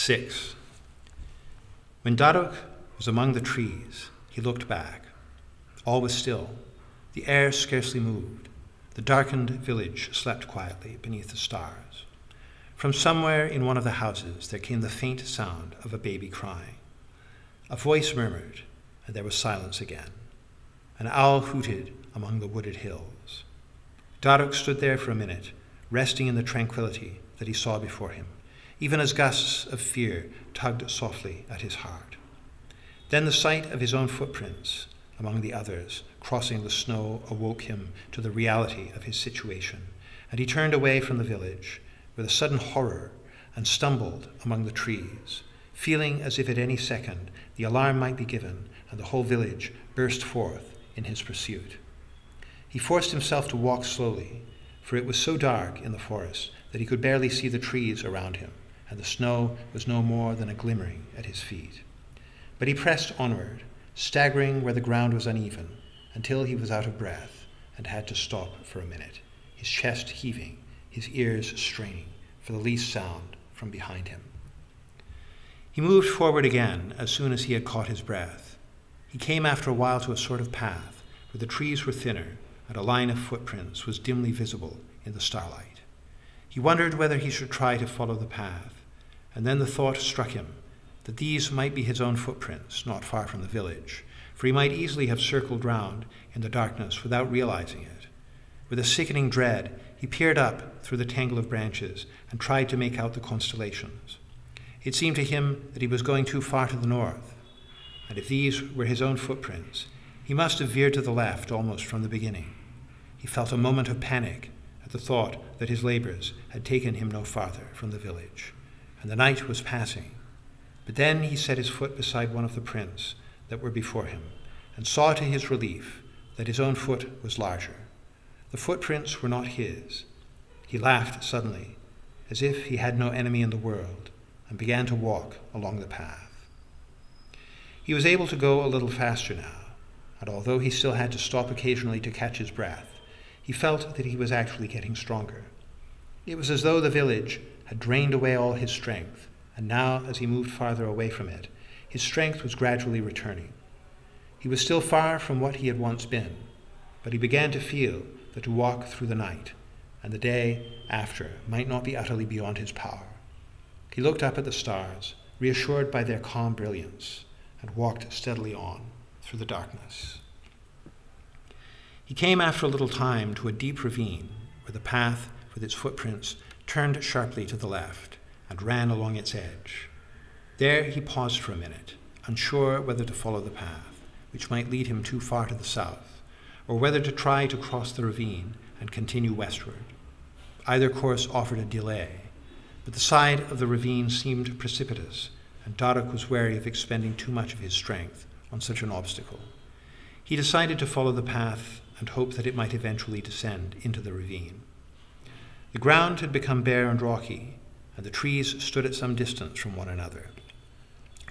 6. When Daruk was among the trees, he looked back. All was still. The air scarcely moved. The darkened village slept quietly beneath the stars. From somewhere in one of the houses there came the faint sound of a baby crying. A voice murmured, and there was silence again. An owl hooted among the wooded hills. Daruk stood there for a minute, resting in the tranquility that he saw before him, even as gusts of fear tugged softly at his heart. Then the sight of his own footprints among the others crossing the snow awoke him to the reality of his situation, and he turned away from the village with a sudden horror and stumbled among the trees, feeling as if at any second the alarm might be given and the whole village burst forth in his pursuit. He forced himself to walk slowly, for it was so dark in the forest that he could barely see the trees around him, and the snow was no more than a glimmering at his feet. But he pressed onward, staggering where the ground was uneven, until he was out of breath and had to stop for a minute, his chest heaving, his ears straining for the least sound from behind him. He moved forward again as soon as he had caught his breath. He came after a while to a sort of path where the trees were thinner and a line of footprints was dimly visible in the starlight. He wondered whether he should try to follow the path, and then the thought struck him that these might be his own footprints not far from the village, for he might easily have circled round in the darkness without realizing it. With a sickening dread, he peered up through the tangle of branches and tried to make out the constellations. It seemed to him that he was going too far to the north, and if these were his own footprints, he must have veered to the left almost from the beginning. He felt a moment of panic at the thought that his labors had taken him no farther from the village, and the night was passing. But then he set his foot beside one of the prints that were before him, and saw to his relief that his own foot was larger. The footprints were not his. He laughed suddenly, as if he had no enemy in the world, and began to walk along the path. He was able to go a little faster now, and although he still had to stop occasionally to catch his breath, he felt that he was actually getting stronger. It was as though the village had drained away all his strength, and now, as he moved farther away from it, his strength was gradually returning. He was still far from what he had once been, but he began to feel that to walk through the night and the day after might not be utterly beyond his power. He looked up at the stars, reassured by their calm brilliance, and walked steadily on through the darkness. He came after a little time to a deep ravine where the path with its footprints turned sharply to the left and ran along its edge. There he paused for a minute, unsure whether to follow the path, which might lead him too far to the south, or whether to try to cross the ravine and continue westward. Either course offered a delay, but the side of the ravine seemed precipitous, and Daruk was wary of expending too much of his strength on such an obstacle. He decided to follow the path and hope that it might eventually descend into the ravine. The ground had become bare and rocky, and the trees stood at some distance from one another.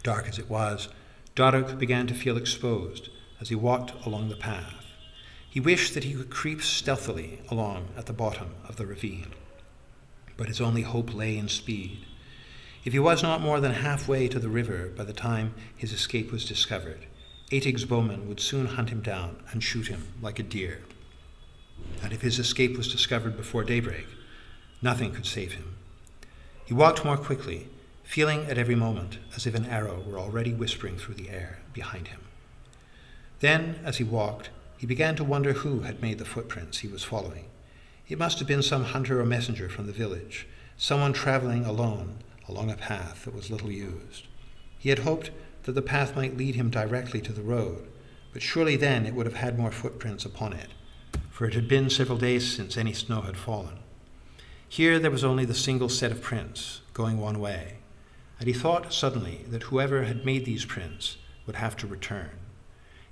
Dark as it was, Daruk began to feel exposed as he walked along the path. He wished that he could creep stealthily along at the bottom of the ravine. But his only hope lay in speed. If he was not more than halfway to the river by the time his escape was discovered, Atig's bowmen would soon hunt him down and shoot him like a deer. And if his escape was discovered before daybreak, nothing could save him. He walked more quickly, feeling at every moment as if an arrow were already whispering through the air behind him. Then, as he walked, he began to wonder who had made the footprints he was following. It must have been some hunter or messenger from the village, someone traveling alone along a path that was little used. He had hoped that the path might lead him directly to the road, but surely then it would have had more footprints upon it, for it had been several days since any snow had fallen. Here there was only the single set of prints, going one way, and he thought suddenly that whoever had made these prints would have to return.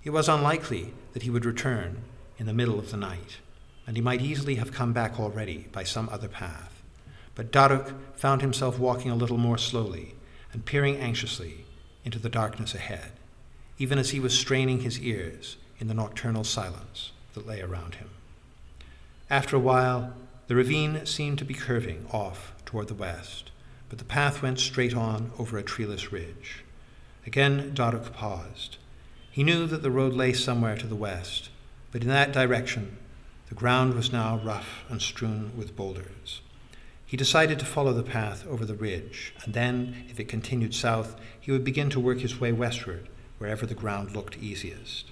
It was unlikely that he would return in the middle of the night, and he might easily have come back already by some other path. But Daruk found himself walking a little more slowly and peering anxiously into the darkness ahead, even as he was straining his ears in the nocturnal silence that lay around him. After a while, the ravine seemed to be curving off toward the west, but the path went straight on over a treeless ridge. Again, Daruk paused. He knew that the road lay somewhere to the west, but in that direction the ground was now rough and strewn with boulders. He decided to follow the path over the ridge, and then, if it continued south, he would begin to work his way westward, wherever the ground looked easiest.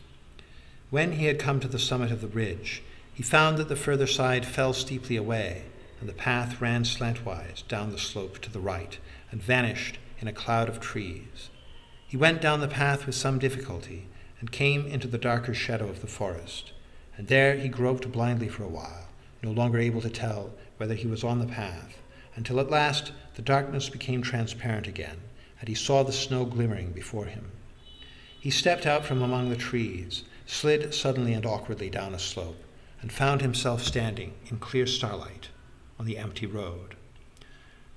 When he had come to the summit of the ridge, he found that the further side fell steeply away, and the path ran slantwise down the slope to the right and vanished in a cloud of trees. He went down the path with some difficulty and came into the darker shadow of the forest, and there he groped blindly for a while, no longer able to tell whether he was on the path, until at last the darkness became transparent again, and he saw the snow glimmering before him. He stepped out from among the trees, slid suddenly and awkwardly down a slope, and found himself standing in clear starlight on the empty road.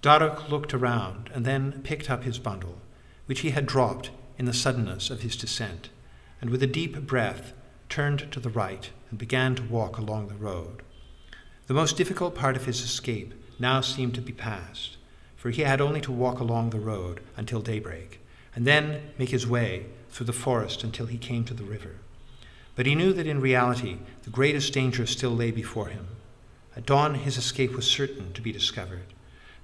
Daruk looked around and then picked up his bundle, which he had dropped in the suddenness of his descent, and with a deep breath turned to the right and began to walk along the road. The most difficult part of his escape now seemed to be past, for he had only to walk along the road until daybreak, and then make his way through the forest until he came to the river. But he knew that in reality the greatest danger still lay before him. At dawn his escape was certain to be discovered.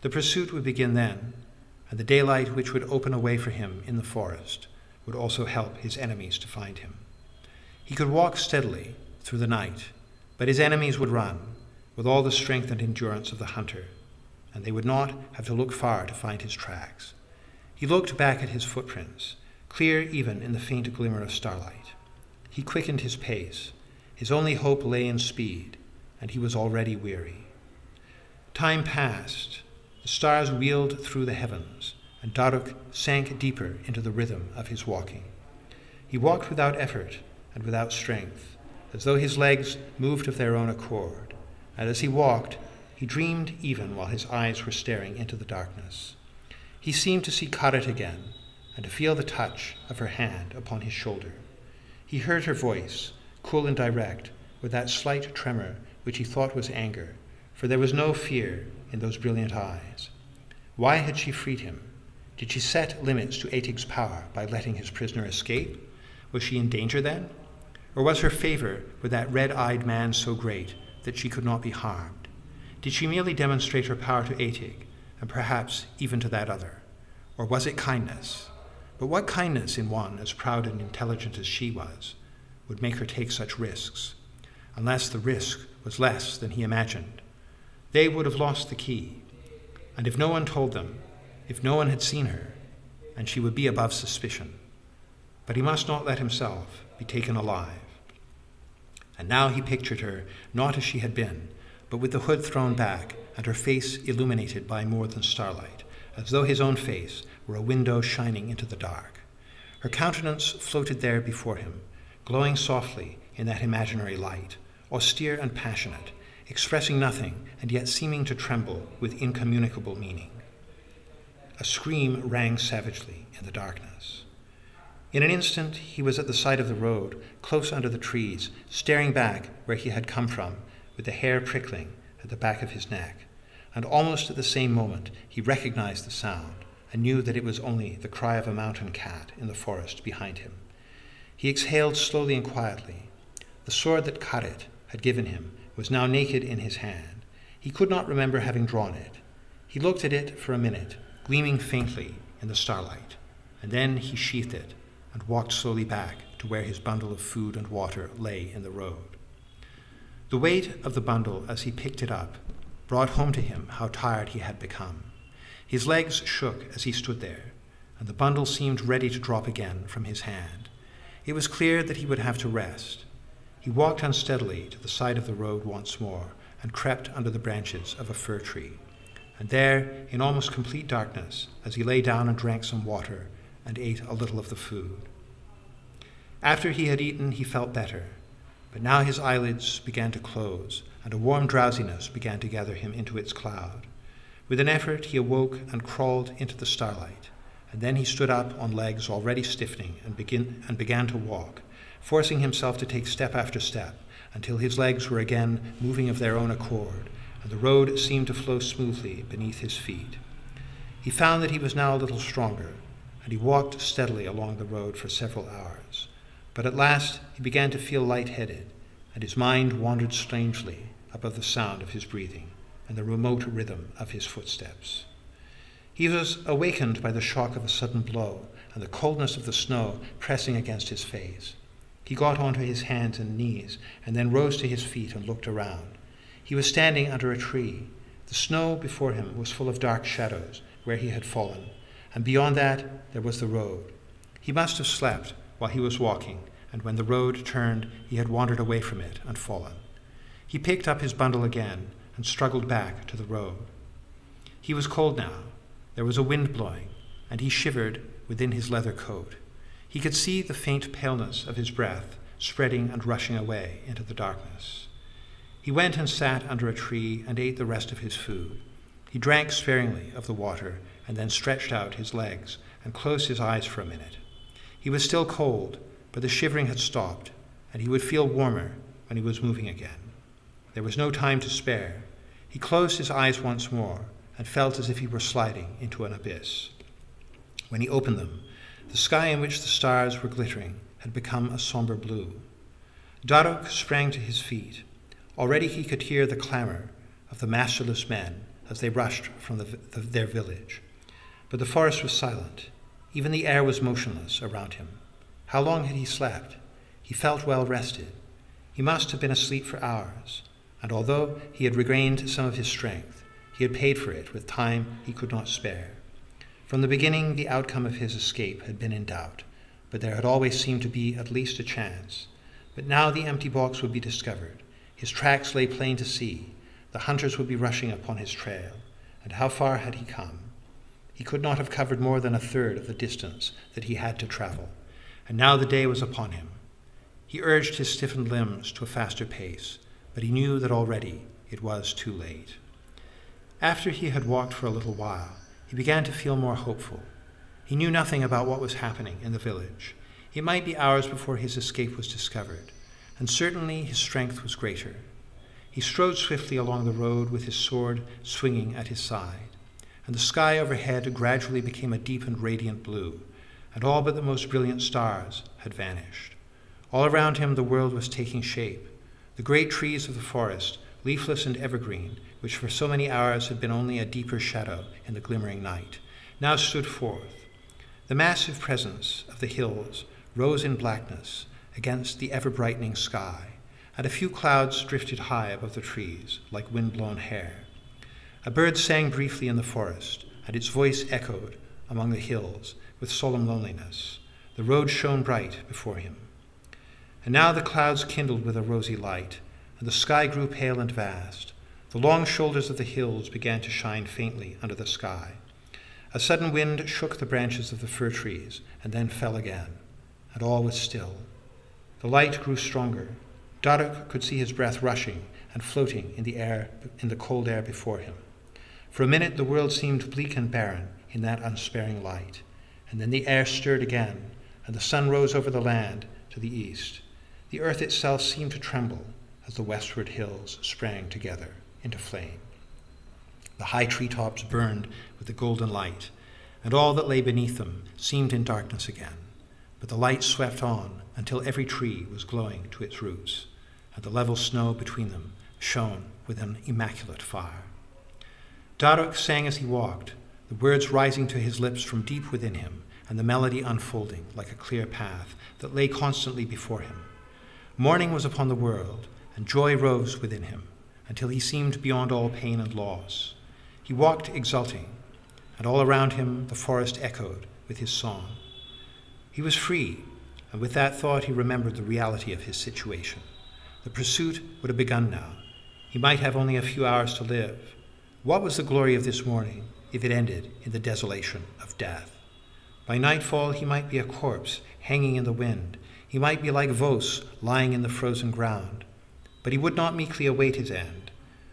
The pursuit would begin then, and the daylight which would open a way for him in the forest would also help his enemies to find him. He could walk steadily through the night, but his enemies would run with all the strength and endurance of the hunter, and they would not have to look far to find his tracks. He looked back at his footprints, clear even in the faint glimmer of starlight. He quickened his pace. His only hope lay in speed, and he was already weary. Time passed. The stars wheeled through the heavens, and Daruk sank deeper into the rhythm of his walking. He walked without effort and without strength, as though his legs moved of their own accord, and as he walked, he dreamed even while his eyes were staring into the darkness. He seemed to see Karet again, and to feel the touch of her hand upon his shoulder. He heard her voice, cool and direct, with that slight tremor which he thought was anger, for there was no fear in those brilliant eyes. Why had she freed him? Did she set limits to Atig's power by letting his prisoner escape? Was she in danger then? Or was her favor with that red eyed man so great that she could not be harmed? Did she merely demonstrate her power to Atig, and perhaps even to that other? Or was it kindness? But what kindness in one as proud and intelligent as she was would make her take such risks, unless the risk was less than he imagined? They would have lost the key, and if no one told them, if no one had seen her, and she would be above suspicion. But he must not let himself be taken alive. And now he pictured her not as she had been, but with the hood thrown back and her face illuminated by more than starlight, as though his own face were a window shining into the dark. Her countenance floated there before him, glowing softly in that imaginary light, austere and passionate, expressing nothing and yet seeming to tremble with incommunicable meaning. A scream rang savagely in the darkness. In an instant, he was at the side of the road, close under the trees, staring back where he had come from, with the hair prickling at the back of his neck. And almost at the same moment, he recognized the sound and knew that it was only the cry of a mountain cat in the forest behind him. He exhaled slowly and quietly. The sword that Karet had given him was now naked in his hand. He could not remember having drawn it. He looked at it for a minute, gleaming faintly in the starlight, and then he sheathed it and walked slowly back to where his bundle of food and water lay in the road. The weight of the bundle as he picked it up brought home to him how tired he had become. His legs shook as he stood there, and the bundle seemed ready to drop again from his hand. It was clear that he would have to rest. He walked unsteadily to the side of the road once more and crept under the branches of a fir tree. And there, in almost complete darkness, as he lay down and drank some water and ate a little of the food. After he had eaten, he felt better, but now his eyelids began to close, and a warm drowsiness began to gather him into its cloud. With an effort, he awoke and crawled into the starlight, and then he stood up on legs already stiffening and, begin, and began to walk, forcing himself to take step after step until his legs were again moving of their own accord, and the road seemed to flow smoothly beneath his feet. He found that he was now a little stronger, and he walked steadily along the road for several hours. But at last he began to feel light-headed, and his mind wandered strangely above the sound of his breathing and the remote rhythm of his footsteps. He was awakened by the shock of a sudden blow and the coldness of the snow pressing against his face. He got onto his hands and knees and then rose to his feet and looked around. He was standing under a tree. The snow before him was full of dark shadows where he had fallen, and beyond that there was the road. He must have slept while he was walking, and when the road turned, he had wandered away from it and fallen. He picked up his bundle again and struggled back to the road. He was cold now. There was a wind blowing, and he shivered within his leather coat. He could see the faint paleness of his breath spreading and rushing away into the darkness. He went and sat under a tree and ate the rest of his food. He drank sparingly of the water and then stretched out his legs and closed his eyes for a minute. He was still cold, but the shivering had stopped, and he would feel warmer when he was moving again. There was no time to spare. He closed his eyes once more and felt as if he were sliding into an abyss. When he opened them, the sky in which the stars were glittering had become a somber blue. Daruk sprang to his feet. Already he could hear the clamor of the masterless men as they rushed from the, the, their village. But the forest was silent. Even the air was motionless around him. How long had he slept? He felt well rested. He must have been asleep for hours, and although he had regained some of his strength, he had paid for it with time he could not spare. From the beginning, the outcome of his escape had been in doubt, but there had always seemed to be at least a chance. But now the empty box would be discovered. His tracks lay plain to see. The hunters would be rushing upon his trail. And how far had he come? He could not have covered more than a third of the distance that he had to travel. And now the day was upon him. He urged his stiffened limbs to a faster pace, but he knew that already it was too late. After he had walked for a little while, he began to feel more hopeful. He knew nothing about what was happening in the village. It might be hours before his escape was discovered, and certainly his strength was greater. He strode swiftly along the road with his sword swinging at his side, and the sky overhead gradually became a deep and radiant blue, and all but the most brilliant stars had vanished. All around him the world was taking shape. The great trees of the forest, leafless and evergreen, which for so many hours had been only a deeper shadow in the glimmering night, now stood forth. The massive presence of the hills rose in blackness against the ever brightening sky, and a few clouds drifted high above the trees like wind blown hair. A bird sang briefly in the forest, and its voice echoed among the hills with solemn loneliness. The road shone bright before him. And now the clouds kindled with a rosy light, and the sky grew pale and vast, the long shoulders of the hills began to shine faintly under the sky. A sudden wind shook the branches of the fir trees and then fell again, and all was still. The light grew stronger. Daruk could see his breath rushing and floating in the air in the cold air before him. For a minute the world seemed bleak and barren in that unsparing light, and then the air stirred again, and the sun rose over the land to the east. The earth itself seemed to tremble as the westward hills sprang together into flame. The high treetops burned with the golden light, and all that lay beneath them seemed in darkness again. But the light swept on until every tree was glowing to its roots, and the level snow between them shone with an immaculate fire. Daruk sang as he walked, the words rising to his lips from deep within him, and the melody unfolding like a clear path that lay constantly before him. Morning was upon the world, and joy rose within him until he seemed beyond all pain and loss. He walked exulting, and all around him the forest echoed with his song. He was free, and with that thought he remembered the reality of his situation. The pursuit would have begun now. He might have only a few hours to live. What was the glory of this morning if it ended in the desolation of death? By nightfall he might be a corpse hanging in the wind. He might be like Vos lying in the frozen ground. But he would not meekly await his end.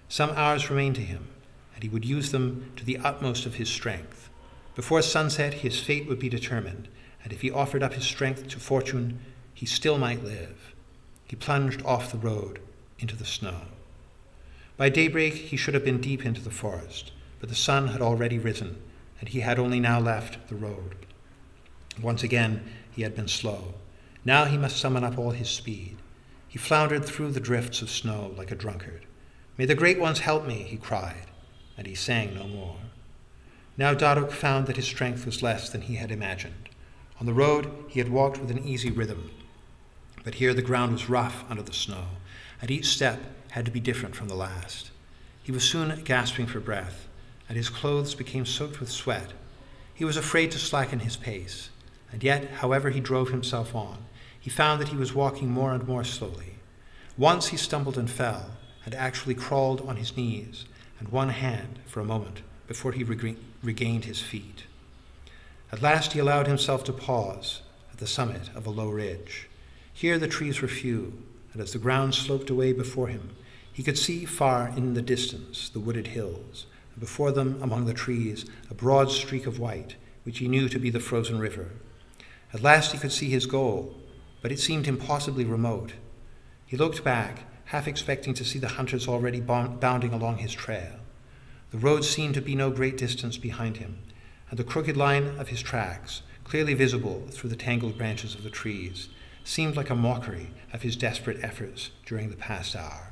Some hours remained to him, and he would use them to the utmost of his strength. Before sunset, his fate would be determined, and if he offered up his strength to fortune, he still might live. He plunged off the road into the snow. By daybreak, he should have been deep into the forest, but the sun had already risen, and he had only now left the road. Once again, he had been slow. Now he must summon up all his speed. He floundered through the drifts of snow like a drunkard. May the great ones help me, he cried, and he sang no more. Now Daruk found that his strength was less than he had imagined. On the road, he had walked with an easy rhythm, but here the ground was rough under the snow, and each step had to be different from the last. He was soon gasping for breath, and his clothes became soaked with sweat. He was afraid to slacken his pace, and yet, however he drove himself on, he found that he was walking more and more slowly. Once he stumbled and fell, and actually crawled on his knees and one hand for a moment before he regained his feet. At last he allowed himself to pause at the summit of a low ridge. Here the trees were few, and as the ground sloped away before him, he could see far in the distance the wooded hills, and before them, among the trees, a broad streak of white, which he knew to be the frozen river. At last he could see his goal, but it seemed impossibly remote. He looked back, half expecting to see the hunters already bounding along his trail. The road seemed to be no great distance behind him, and the crooked line of his tracks, clearly visible through the tangled branches of the trees, seemed like a mockery of his desperate efforts during the past hour.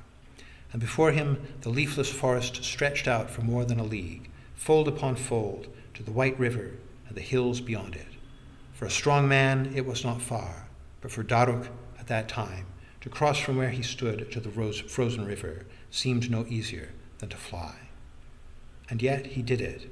And before him, the leafless forest stretched out for more than a league, fold upon fold, to the white river and the hills beyond it. For a strong man, it was not far, but for Daruk at that time, to cross from where he stood to the frozen river seemed no easier than to fly. And yet he did it.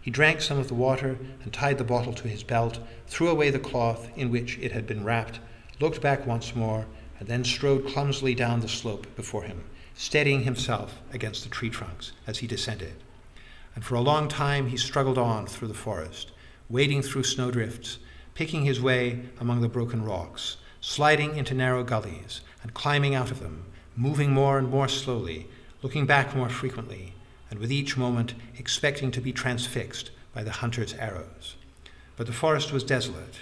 He drank some of the water and tied the bottle to his belt, threw away the cloth in which it had been wrapped, looked back once more, and then strode clumsily down the slope before him, steadying himself against the tree trunks as he descended. And for a long time he struggled on through the forest, wading through snowdrifts, picking his way among the broken rocks, sliding into narrow gullies and climbing out of them, moving more and more slowly, looking back more frequently, and with each moment expecting to be transfixed by the hunter's arrows. But the forest was desolate.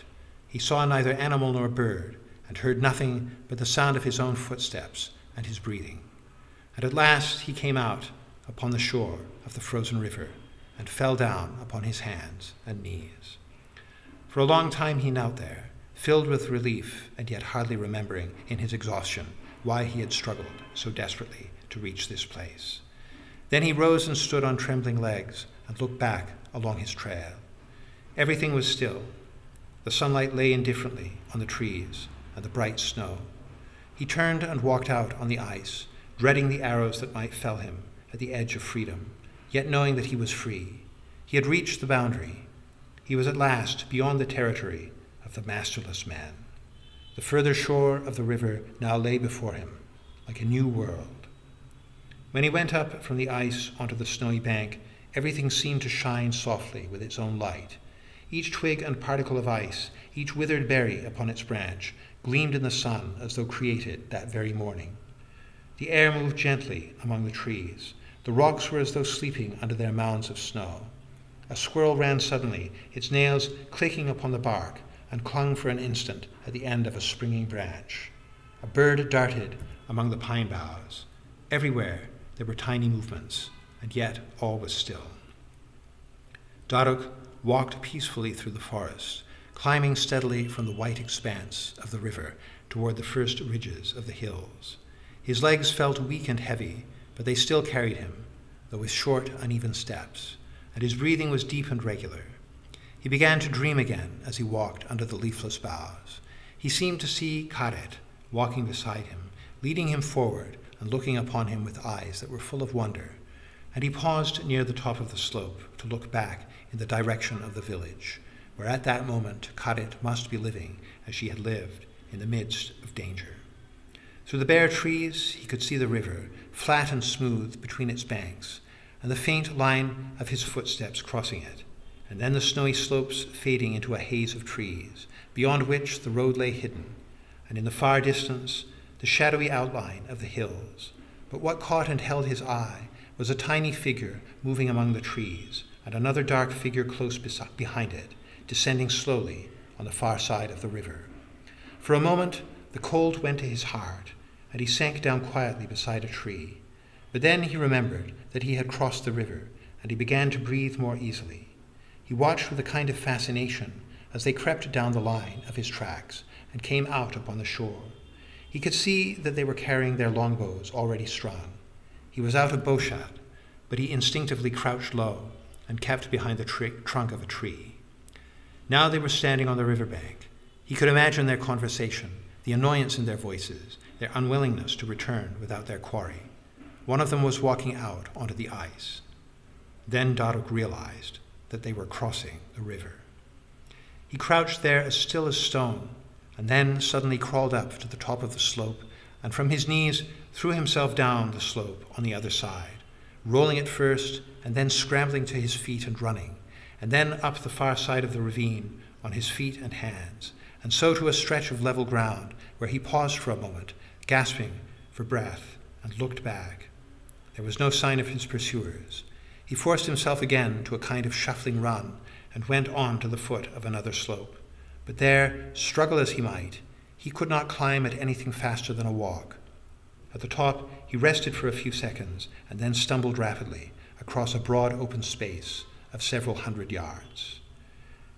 He saw neither animal nor bird, and heard nothing but the sound of his own footsteps and his breathing. And at last he came out upon the shore of the frozen river and fell down upon his hands and knees. For a long time he knelt there, filled with relief and yet hardly remembering in his exhaustion why he had struggled so desperately to reach this place. Then he rose and stood on trembling legs and looked back along his trail. Everything was still. The sunlight lay indifferently on the trees and the bright snow. He turned and walked out on the ice, dreading the arrows that might fell him at the edge of freedom, yet knowing that he was free. He had reached the boundary. He was at last beyond the territory of the masterless man. The further shore of the river now lay before him, like a new world. When he went up from the ice onto the snowy bank, everything seemed to shine softly with its own light. Each twig and particle of ice, each withered berry upon its branch, gleamed in the sun as though created that very morning. The air moved gently among the trees. The rocks were as though sleeping under their mounds of snow. A squirrel ran suddenly, its nails clicking upon the bark, and clung for an instant at the end of a springing branch. A bird darted among the pine boughs. Everywhere there were tiny movements, and yet all was still. Daruk walked peacefully through the forest, climbing steadily from the white expanse of the river toward the first ridges of the hills. His legs felt weak and heavy, but they still carried him, though with short, uneven steps, and his breathing was deep and regular. He began to dream again as he walked under the leafless boughs. He seemed to see Karet walking beside him, leading him forward and looking upon him with eyes that were full of wonder. And he paused near the top of the slope to look back in the direction of the village, where at that moment Karet must be living as she had lived in the midst of danger. Through the bare trees he could see the river, flat and smooth between its banks, and the faint line of his footsteps crossing it and then the snowy slopes fading into a haze of trees, beyond which the road lay hidden, and in the far distance the shadowy outline of the hills. But what caught and held his eye was a tiny figure moving among the trees, and another dark figure close behind it, descending slowly on the far side of the river. For a moment the cold went to his heart, and he sank down quietly beside a tree. But then he remembered that he had crossed the river, and he began to breathe more easily. He watched with a kind of fascination as they crept down the line of his tracks and came out upon the shore. He could see that they were carrying their longbows already strung. He was out of bowshot, but he instinctively crouched low and kept behind the tr- trunk of a tree. Now they were standing on the river bank. He could imagine their conversation, the annoyance in their voices, their unwillingness to return without their quarry. One of them was walking out onto the ice. Then Daruk realized that they were crossing the river. He crouched there as still as stone, and then suddenly crawled up to the top of the slope, and from his knees threw himself down the slope on the other side, rolling at first, and then scrambling to his feet and running, and then up the far side of the ravine on his feet and hands, and so to a stretch of level ground where he paused for a moment, gasping for breath, and looked back. There was no sign of his pursuers. He forced himself again to a kind of shuffling run and went on to the foot of another slope. But there, struggle as he might, he could not climb at anything faster than a walk. At the top, he rested for a few seconds and then stumbled rapidly across a broad open space of several hundred yards.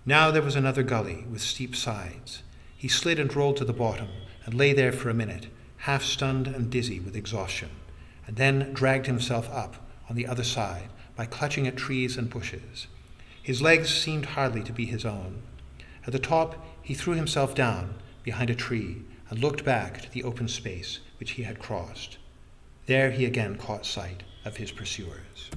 Now there was another gully with steep sides. He slid and rolled to the bottom and lay there for a minute, half stunned and dizzy with exhaustion, and then dragged himself up on the other side by clutching at trees and bushes. His legs seemed hardly to be his own. At the top, he threw himself down behind a tree and looked back to the open space which he had crossed. There he again caught sight of his pursuers.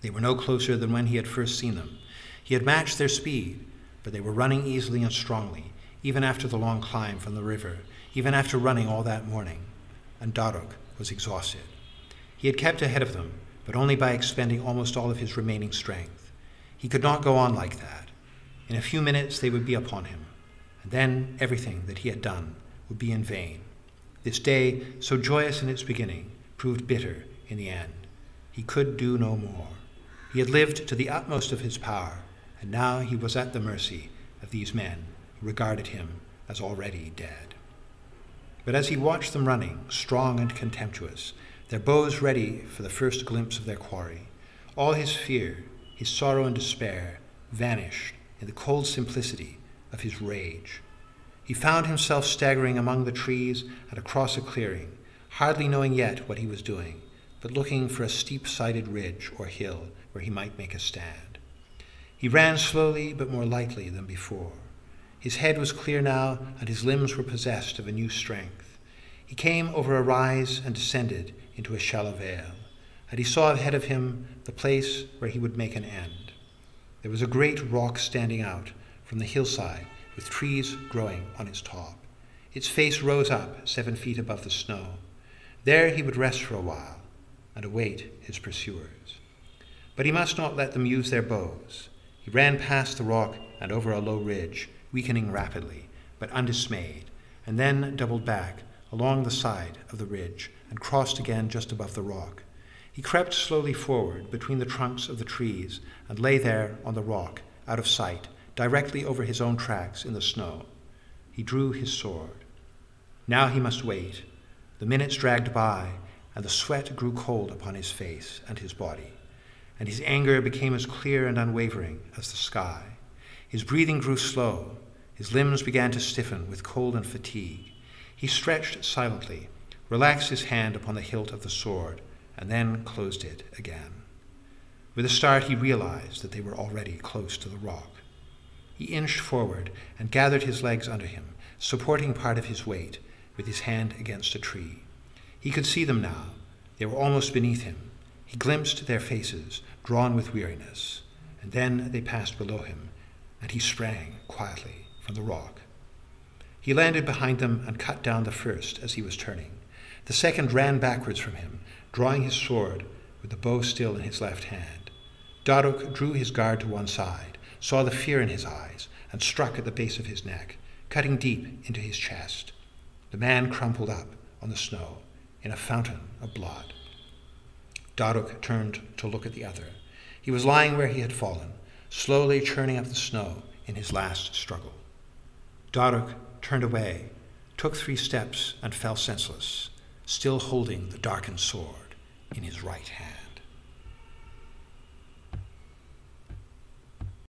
They were no closer than when he had first seen them. He had matched their speed, but they were running easily and strongly, even after the long climb from the river, even after running all that morning. And Daruk was exhausted. He had kept ahead of them, but only by expending almost all of his remaining strength. He could not go on like that. In a few minutes they would be upon him, and then everything that he had done would be in vain. This day, so joyous in its beginning, proved bitter in the end. He could do no more. He had lived to the utmost of his power, and now he was at the mercy of these men who regarded him as already dead. But as he watched them running, strong and contemptuous, their bows ready for the first glimpse of their quarry, all his fear, his sorrow and despair vanished in the cold simplicity of his rage. He found himself staggering among the trees and across a clearing, hardly knowing yet what he was doing, but looking for a steep sided ridge or hill where he might make a stand. He ran slowly but more lightly than before. His head was clear now, and his limbs were possessed of a new strength. He came over a rise and descended into a shallow vale, and he saw ahead of him the place where he would make an end. There was a great rock standing out from the hillside with trees growing on its top. Its face rose up seven feet above the snow. There he would rest for a while and await his pursuers. But he must not let them use their bows. He ran past the rock and over a low ridge, weakening rapidly, but undismayed, and then doubled back along the side of the ridge and crossed again just above the rock. He crept slowly forward between the trunks of the trees and lay there on the rock, out of sight, directly over his own tracks in the snow. He drew his sword. Now he must wait. The minutes dragged by, and the sweat grew cold upon his face and his body, and his anger became as clear and unwavering as the sky. His breathing grew slow. His limbs began to stiffen with cold and fatigue. He stretched silently, relaxed his hand upon the hilt of the sword, and then closed it again. With a start, he realized that they were already close to the rock. He inched forward and gathered his legs under him, supporting part of his weight with his hand against a tree. He could see them now. They were almost beneath him. He glimpsed their faces, drawn with weariness, and then they passed below him, and he sprang quietly from the rock. He landed behind them and cut down the first as he was turning. The second ran backwards from him, drawing his sword with the bow still in his left hand. Daruk drew his guard to one side, saw the fear in his eyes, and struck at the base of his neck, cutting deep into his chest. The man crumpled up on the snow in a fountain of blood. Daruk turned to look at the other. He was lying where he had fallen, slowly churning up the snow in his last struggle. Daruk turned away, took three steps, and fell senseless, still holding the darkened sword in his right hand.